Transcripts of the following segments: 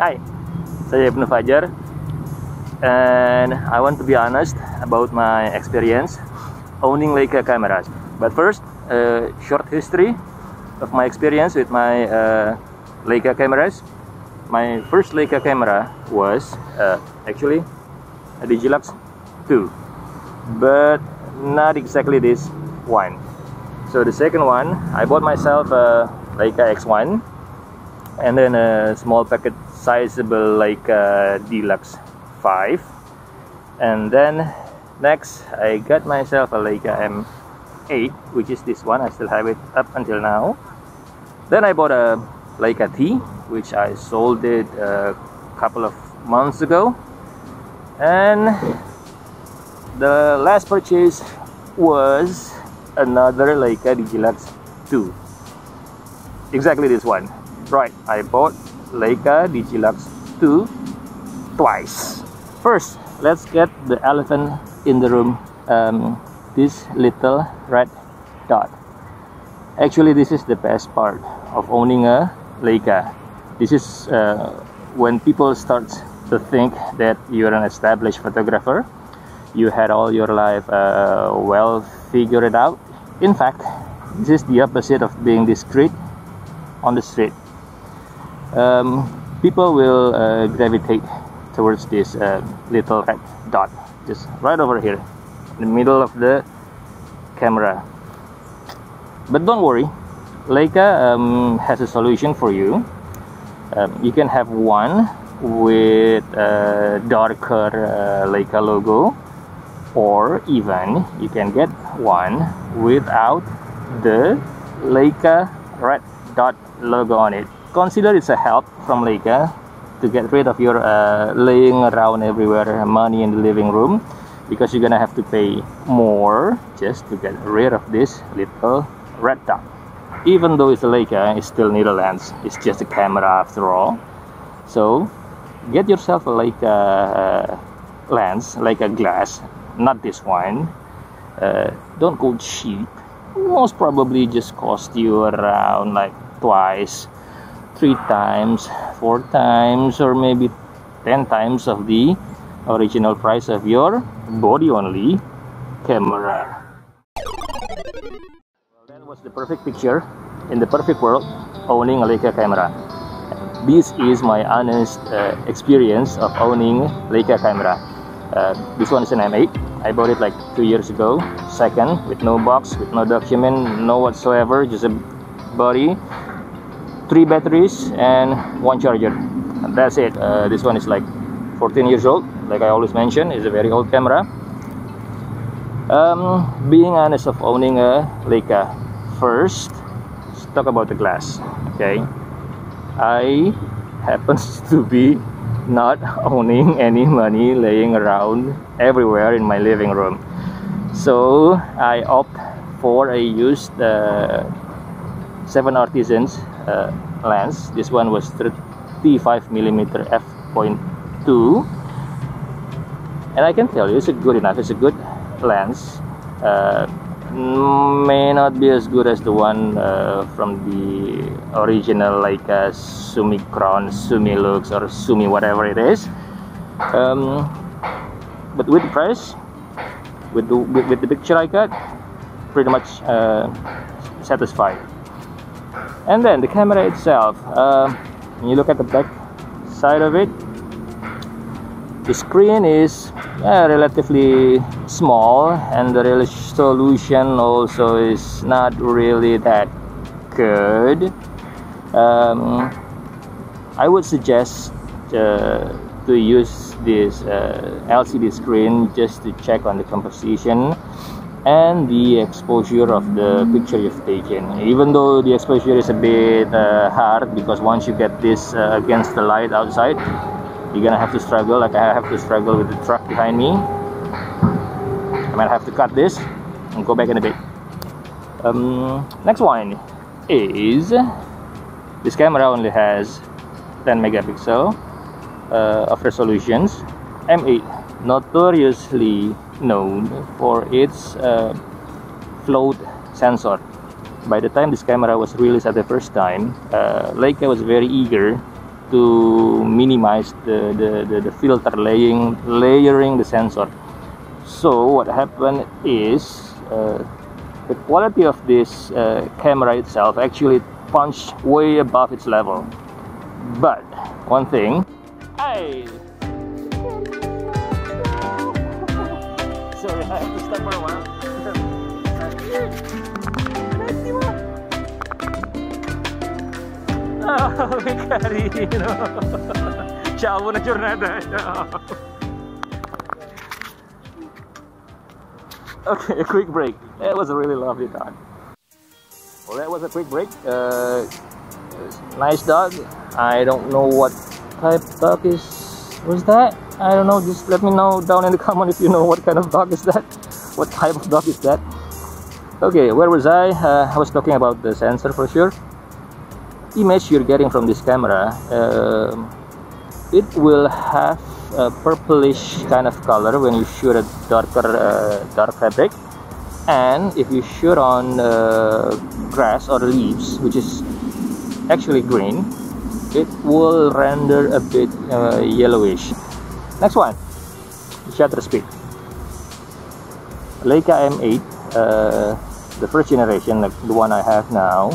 Hai, saya Ibnu Fajar and I want to be honest about my experience owning Leica cameras. But first, a short history of my experience with my uh, Leica cameras. My first Leica camera was uh, actually a Digilux 2, but not exactly this one. So the second one, I bought myself a Leica X1 and then a small packet sizable like a D-Lux 5 and then next I got myself a Leica M8 which is this one. I still have it up until now. Then I bought a Leica T which I sold it a couple of months ago. And the last purchase was another Leica Digilux 2 exactly this one. Right I bought Leica Digilux 2 twice. First let's get the elephant in the room um, this little red dot. Actually this is the best part of owning a Leica. This is uh, when people start to think that you're an established photographer you had all your life uh, well figured out. In fact this is the opposite of being discreet on the street um, people will uh, gravitate towards this uh, little red dot just right over here in the middle of the camera. But don't worry Leica um, has a solution for you. Um, you can have one with a darker uh, Leica logo or even you can get one without the Leica red dot logo on it consider it's a help from Leica to get rid of your uh, laying around everywhere money in the living room because you're gonna have to pay more just to get rid of this little red dot. Even though it's a Leica it's still need a lens. It's just a camera after all. So get yourself a Leica uh, lens like a glass not this one. Uh, don't go cheap. Most probably just cost you around like twice three times four times or maybe 10 times of the original price of your body only camera. Well, that was the perfect picture in the perfect world owning a Leica camera. This is my honest uh, experience of owning Leica camera. Uh, this one is an M8 I bought it like two years ago second with no box with no document no whatsoever just a body three batteries and one charger. That's it. Uh, this one is like 14 years old. Like I always mention is a very old camera. Um, being honest of owning a Leica first let's talk about the glass okay? I happens to be not owning any money laying around everywhere in my living room. So I opt for a used uh, 7 artisans uh, lens. This one was 35 millimeter f.2 and I can tell you it's a good enough. It's a good lens. Uh, may not be as good as the one uh, from the original like uh, Summicron, Summilux or Sumi whatever it is. Um, but with the price with the, with, with the picture I got pretty much uh, satisfied and then the camera itself uh, when you look at the back side of it the screen is uh, relatively small and the resolution also is not really that good. Um, I would suggest uh, to use this uh, LCD screen just to check on the composition and the exposure of the picture you've taken. Even though the exposure is a bit uh, hard because once you get this uh, against the light outside you're gonna have to struggle. Like I have to struggle with the truck behind me. I might have to cut this and go back in a bit. Um, next one is this camera only has 10 megapixel uh, of resolutions M8 notoriously known for its uh, float sensor. By the time this camera was released at the first time, uh, Leica was very eager to minimize the, the, the, the filter laying layering the sensor. So what happened is uh, the quality of this uh, camera itself actually punched way above its level. But one thing I have to stop for a while Oh, carino! Ciao, buona giornata! Ciao! Okay, a quick break. It was a really lovely time. Well, that was a quick break. Uh, nice dog. I don't know what type dog is was that. I don't know. Just let me know down in the comment if you know what kind of dog is that. What type of dog is that? Okay, where was I? Uh, I was talking about the sensor for sure image you're getting from this camera uh, it will have a purplish kind of color when you shoot a darker uh, dark fabric and if you shoot on uh, grass or leaves which is actually green it will render a bit uh, yellowish next one shutter speed Leica M8 uh, the first generation like the one I have now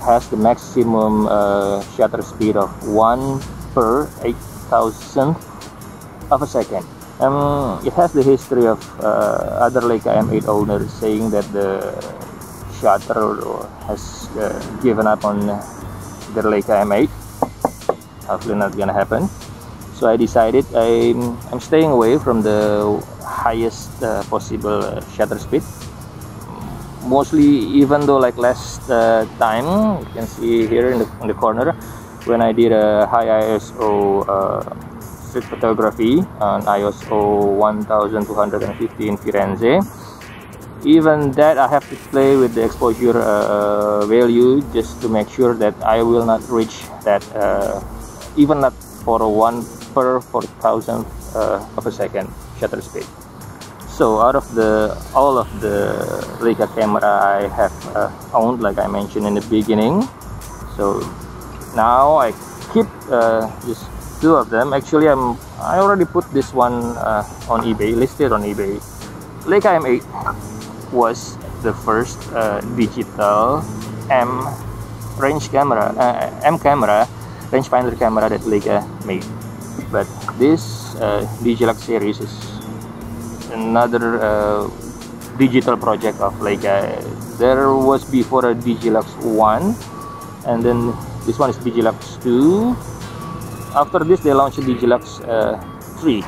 has the maximum uh, shutter speed of 1 per 8000 of a second. Um, it has the history of uh, other Leica M8 owners saying that the shutter has uh, given up on their Leica M8. Hopefully not gonna happen. So I decided I'm, I'm staying away from the highest uh, possible uh, shutter speed. Mostly even though like last uh, time you can see here in the, in the corner when I did a high ISO uh, street photography on ISO 1250 in Firenze. Even that I have to play with the exposure uh, value just to make sure that I will not reach that uh, even not for 1 per 4000 uh, of a second shutter speed. So out of the all of the Leica camera I have uh, owned like I mentioned in the beginning so now I keep uh, just two of them. Actually I'm I already put this one uh, on eBay listed on eBay. Leica M8 was the first uh, digital M range camera uh, M camera rangefinder camera that Leica made but this uh, Digilux series is another uh, digital project of Leica. There was before a Digilux 1 and then this one is Digilux 2. After this they launched Digilux uh, 3.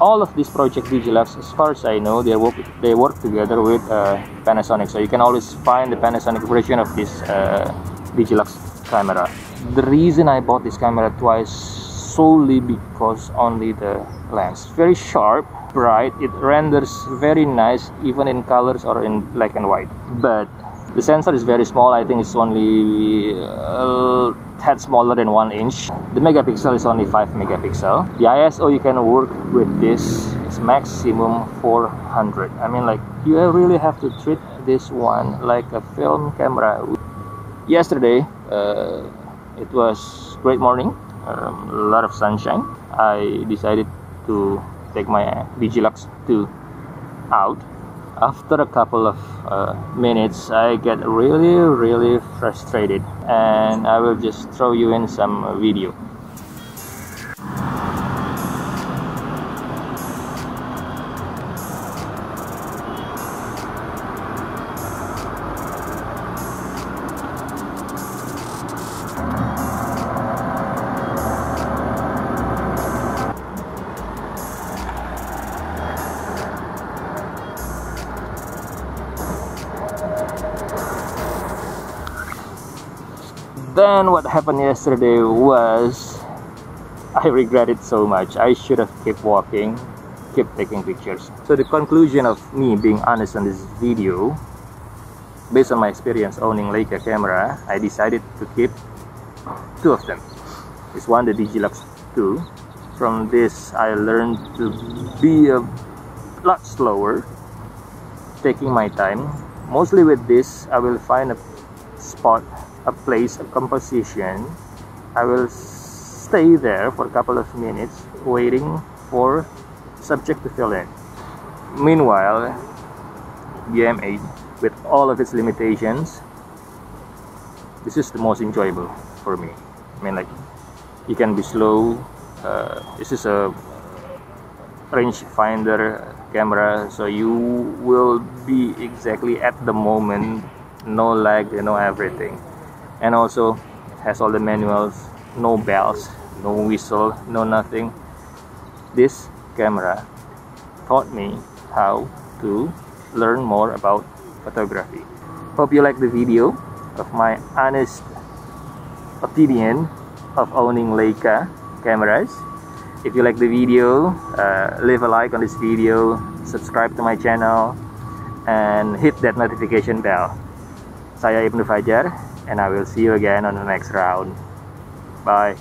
All of these project Digilux, as far as I know, they work they work together with uh, Panasonic. So you can always find the Panasonic version of this uh, Digilux camera. The reason I bought this camera twice solely because only the lens. Very sharp, bright. It renders very nice even in colors or in black and white. But the sensor is very small. I think it's only a tad smaller than one inch. The megapixel is only 5 megapixel. The iso you can work with this. Is maximum 400 i mean like you really have to treat this one like a film camera. Yesterday uh, it was great morning um, a lot of sunshine. I decided to take my Digilux 2 out. After a couple of uh, minutes I get really really frustrated and I will just throw you in some video then what happened yesterday was I regret it so much. I should have kept walking kept taking pictures. So the conclusion of me being honest on this video based on my experience owning Leica camera I decided to keep two of them. This one the Digilux 2 from this I learned to be a lot slower taking my time. Mostly with this I will find a spot a place, a composition, I will stay there for a couple of minutes waiting for subject to fill in. Meanwhile, the M8 with all of its limitations, this is the most enjoyable for me. I mean like you can be slow. Uh, this is a range finder camera so you will be exactly at the moment no lag you know everything and also it has all the manuals no bells no whistle no nothing. This camera taught me how to learn more about photography. Hope you like the video of my honest opinion of owning Leica cameras. If you like the video uh, leave a like on this video subscribe to my channel and hit that notification bell. Saya Ibnu Fajar and I will see you again on the next round. Bye